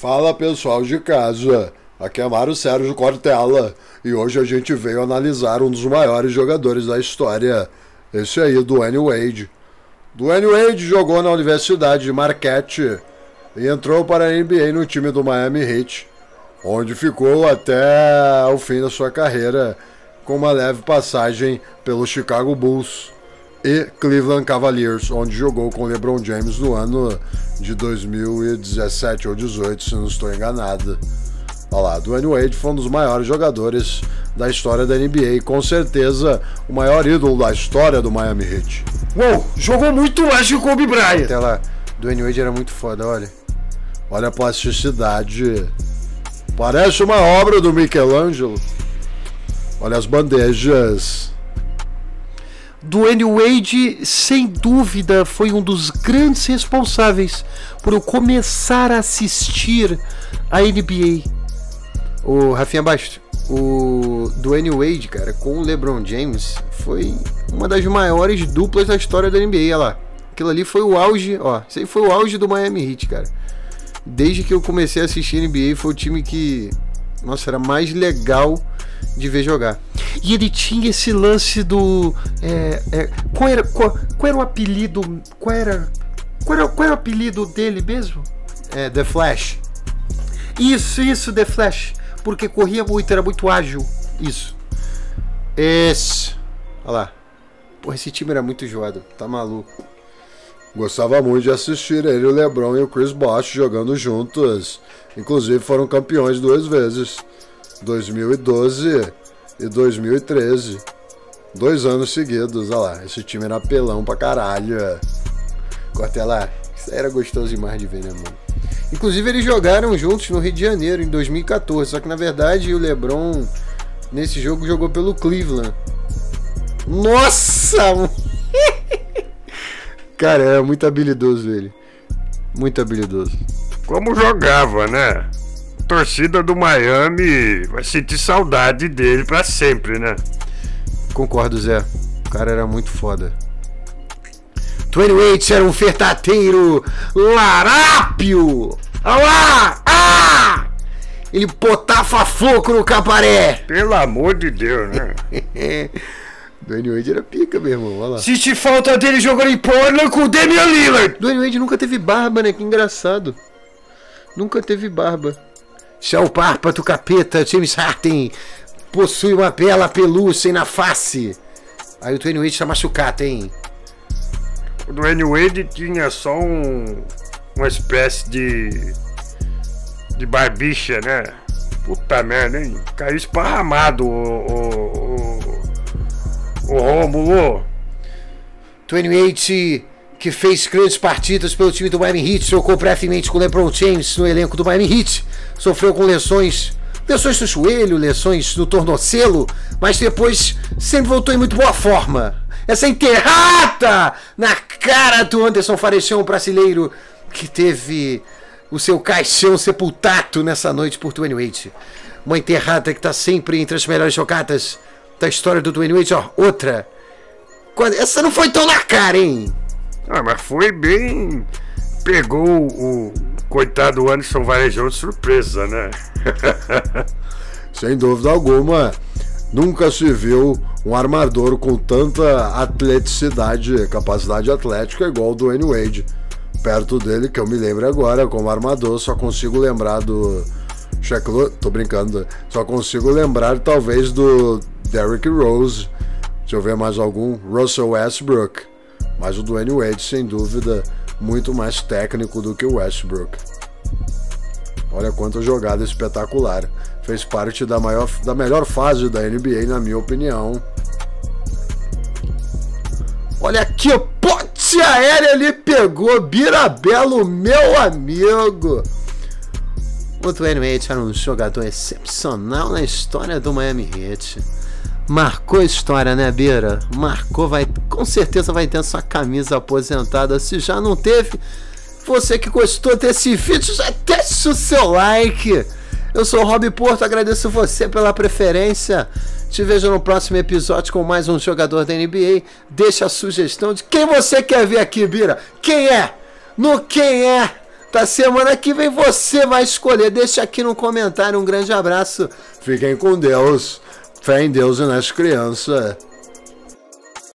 Fala pessoal de casa, aqui é Mário Sérgio Cortella. E hoje a gente veio analisar um dos maiores jogadores da história, esse aí, Dwayne Wade. Dwayne Wade jogou na Universidade de Marquette e entrou para a NBA no time do Miami Heat, onde ficou até o fim da sua carreira, com uma leve passagem pelo Chicago Bulls e Cleveland Cavaliers, onde jogou com LeBron James no ano de 2017 ou 18, se não estou enganado. Olha lá, Dwayne Wade foi um dos maiores jogadores da história da NBA e com certeza o maior ídolo da história do Miami Heat. Uou, jogou muito mais que o Kobe Bryant. Até lá, Dwayne Wade era muito foda, olha. Olha a plasticidade. Parece uma obra do Michelangelo. Olha as bandejas. Dwayne Wade, sem dúvida, foi um dos grandes responsáveis por eu começar a assistir a NBA. O Rafinha Basto, o Dwayne Wade, cara, com o LeBron James, foi uma das maiores duplas da história da NBA, olha lá. Aquilo ali foi o auge, ó, isso aí foi o auge do Miami Heat, cara. Desde que eu comecei a assistir NBA, foi o time que, nossa, era mais legal de ver jogar. E ele tinha esse lance do. É, é, qual, era, qual, qual, era o apelido? Qual era, qual era. Qual era o apelido dele mesmo? É, The Flash. Isso, isso, The Flash. Porque corria muito, era muito ágil. Isso. Esse. Olha lá. Porra, esse time era muito joado. Tá maluco. Gostava muito de assistir ele, o LeBron e o Chris Bosh jogando juntos. Inclusive foram campeões duas vezes. 2012 e 2013. Dois anos seguidos, olha lá. Esse time era pelão pra caralho. Cortella, isso era gostoso demais de ver, né, mano? Inclusive eles jogaram juntos no Rio de Janeiro em 2014. Só que na verdade o LeBron nesse jogo jogou pelo Cleveland. Nossa! Cara, era muito habilidoso ele. Muito habilidoso. Como jogava, né? Torcida do Miami vai sentir saudade dele para sempre, né? Concordo, Zé. O cara era muito foda. Twenty Waits era um fertateiro larápio. Olha lá! Ah! Ele potafa fogo no caparé. Pelo amor de Deus, né? Dwayne Wade era pica, meu irmão. Olha lá. Senti falta dele jogando em Portland com o Damian Lillard. Dwayne Wade nunca teve barba, né? Que engraçado. Nunca teve barba. Seu é párpado capeta, James Harden, possui uma bela pelúcia na face. Aí o Dwayne Wade tá machucado, hein? O Dwayne Wade tinha só um, uma espécie de. de barbicha, né? Puta merda, hein? Caiu esparramado o. o, o, o Rômulo. Wade que fez grandes partidas pelo time do Miami Heat, trocou brevemente com LeBron James no elenco do Miami Heat, sofreu com lesões, lesões no joelho, lesões no tornozelo, mas depois sempre voltou em muito boa forma. Essa enterrada na cara do Anderson Farechão brasileiro que teve o seu caixão sepultado nessa noite por Dwayne Wade. Uma enterrada que está sempre entre as melhores jogadas da história do Dwayne Wade. Ó, outra. Essa não foi tão na cara, hein? Ah, mas foi bem. Pegou o coitado Anderson Varejão de surpresa, né? Sem dúvida alguma. Nunca se viu um armador com tanta atleticidade, capacidade atlética igual o do Wayne Wade. Perto dele, que eu me lembro agora, como armador, só consigo lembrar do. Shaq tô brincando. Só consigo lembrar talvez do Derrick Rose. Deixa eu ver mais algum. Russell Westbrook. Mas o Dwayne Wade, sem dúvida, muito mais técnico do que o Westbrook. Olha quanta jogada espetacular. Fez parte da, maior, da melhor fase da NBA, na minha opinião. Olha o pote aéreo ele pegou. Birabelo, meu amigo. O Dwayne Wade era um jogador excepcional na história do Miami Heat. Marcou história, né, Beira? Marcou, vai, com certeza vai ter sua camisa aposentada. Se já não teve, você que gostou desse vídeo, já deixa o seu like. Eu sou o Rob Porto, agradeço você pela preferência. Te vejo no próximo episódio com mais um jogador da NBA. Deixa a sugestão de quem você quer ver aqui, Bira. Quem é? No quem é? Da semana que vem você vai escolher. Deixa aqui no comentário. Um grande abraço. Fiquem com Deus. Fé em Deus e nas crianças.